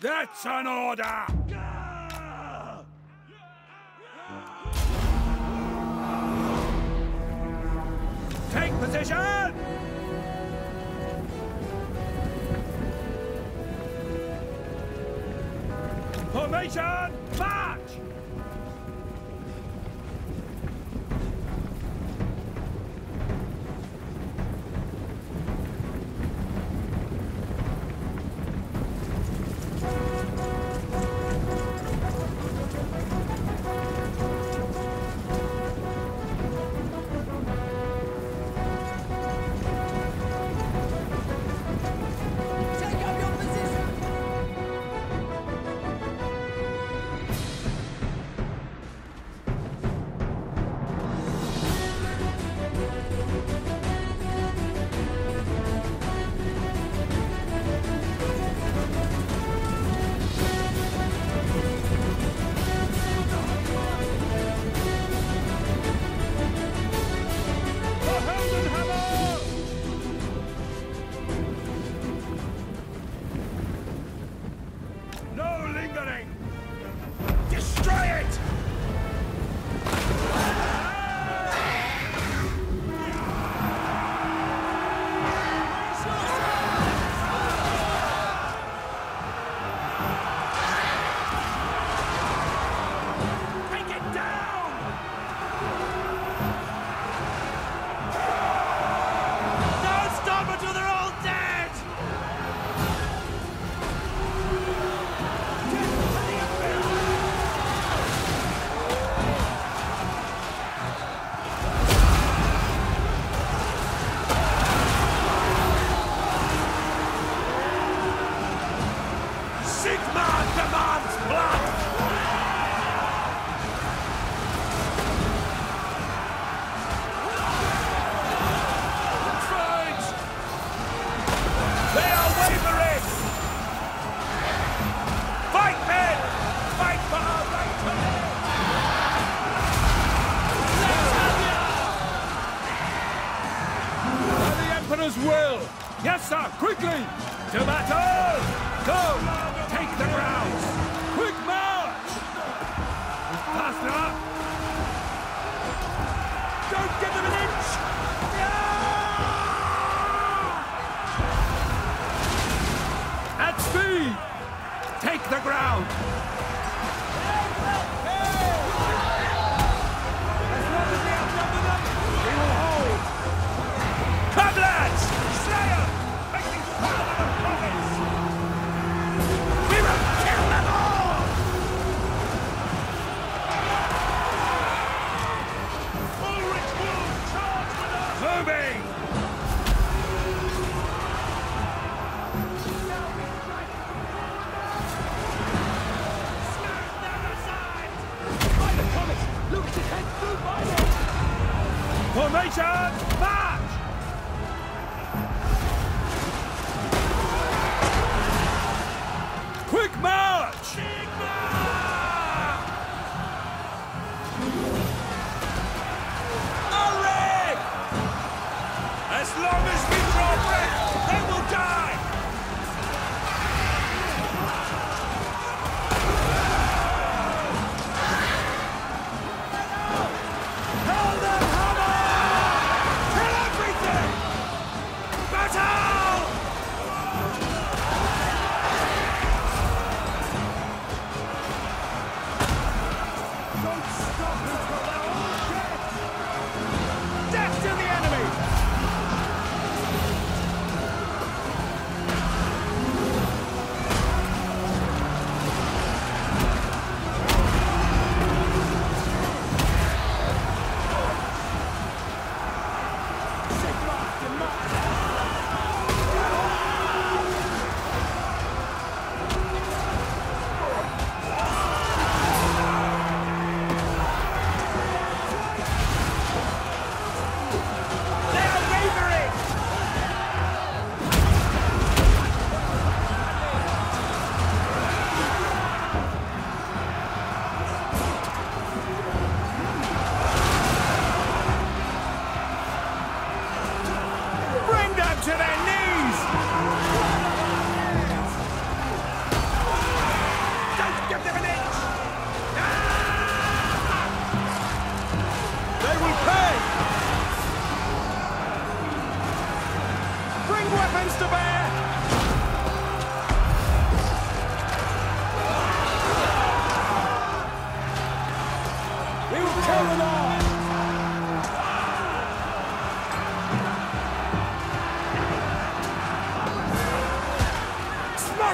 That's an order! Take position! Formation, march! Alexa, quickly! To battle! Go!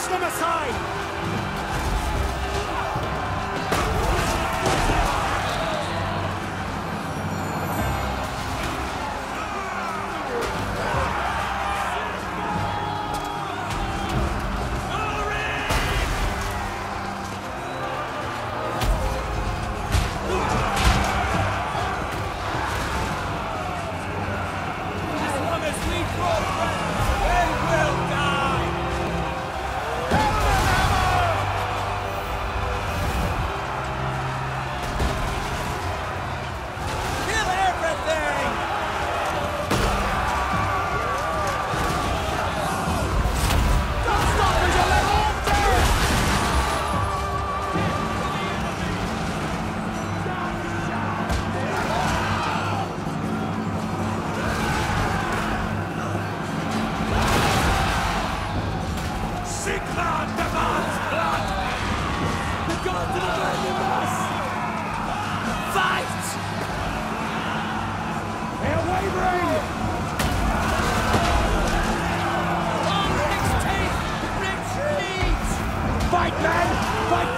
That's number side.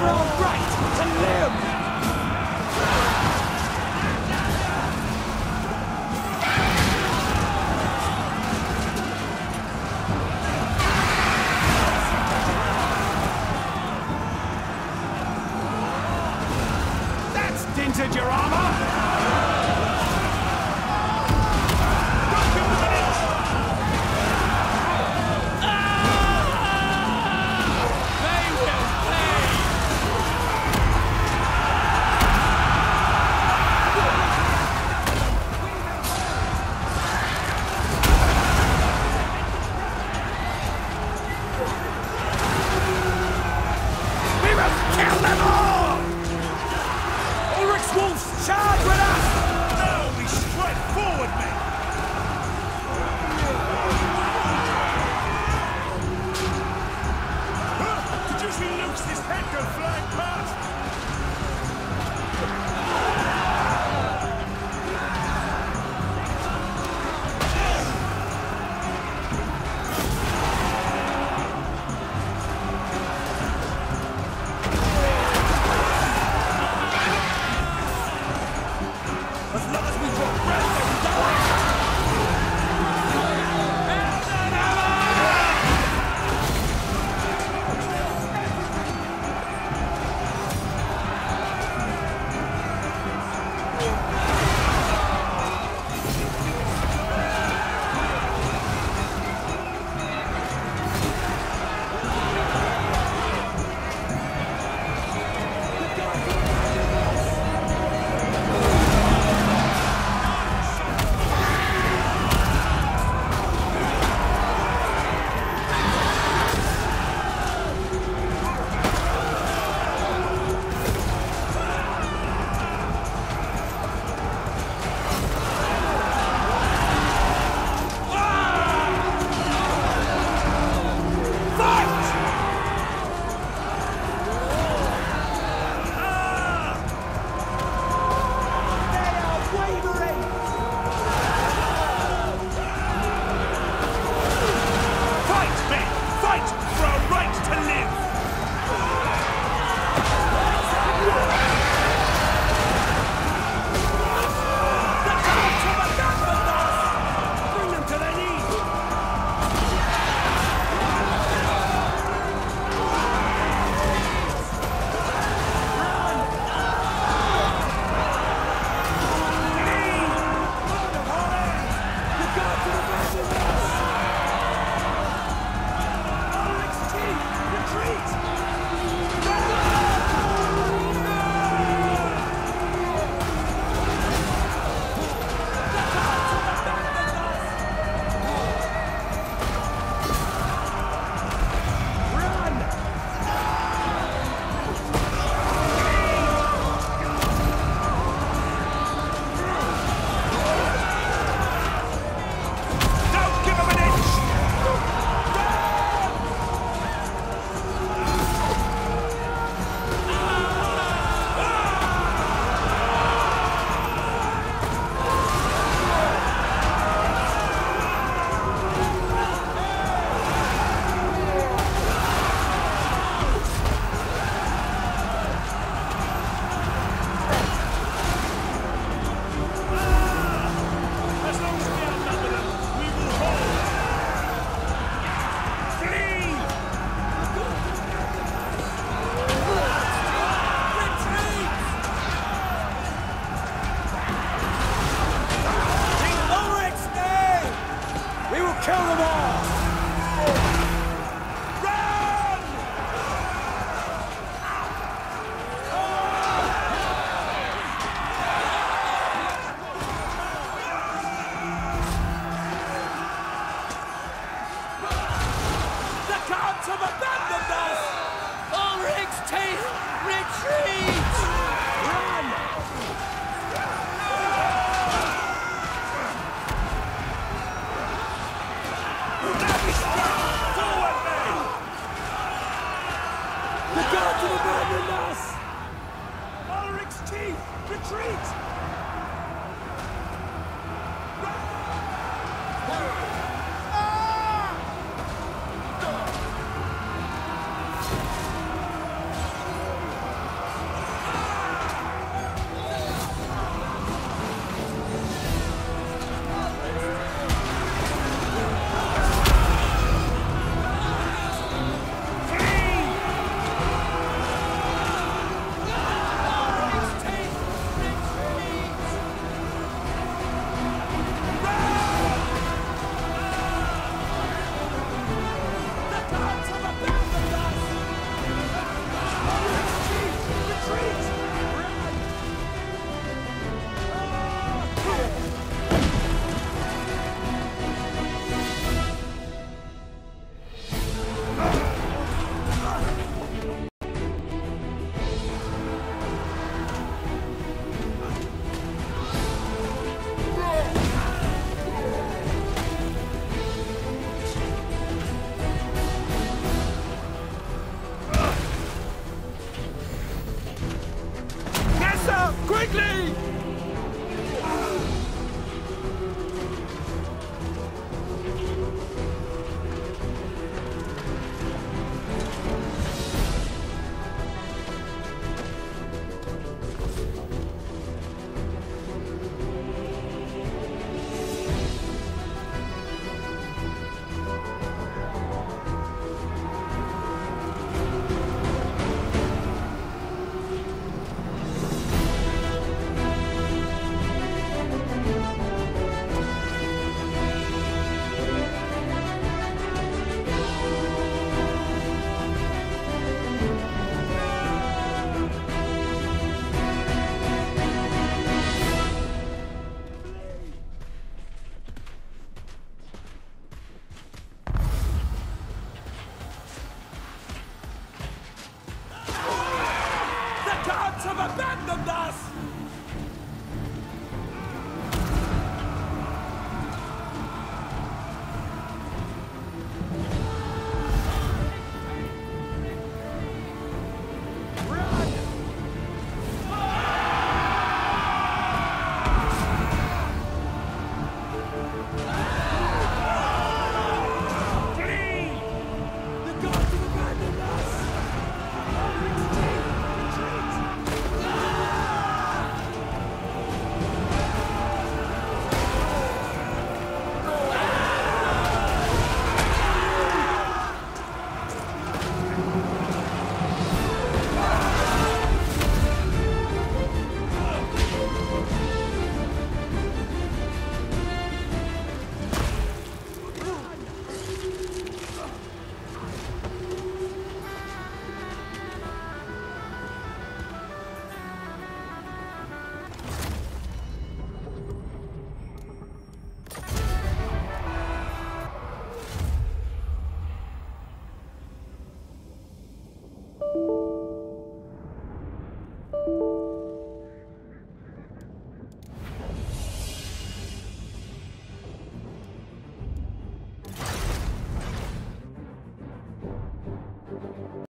Right